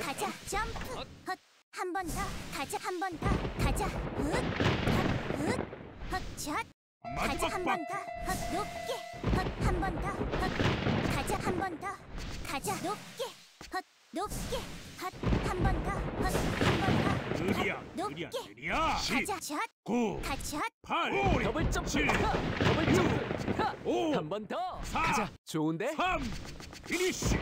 가자, 점프. 헛, 한 번 더. 가자, 한 번 더. 가자. 헛, 헛, 헛, 샷. 가자, 한 번 더. 헛, 높게. 헛, 한 번 더. 헛, 가자, 한 번 더. 가자, 높게. 헛, 높게. 헛, 한 번 더. 헛, 한 번 더. 느리야, 높게. 느리야, 느리야. 가자, 샷. 9, 가자, 샷. 8, 더블 점프. 칠, 더블 점프. 오, 한번 더. 사, 가자. 좋은데? 3, 피니쉬.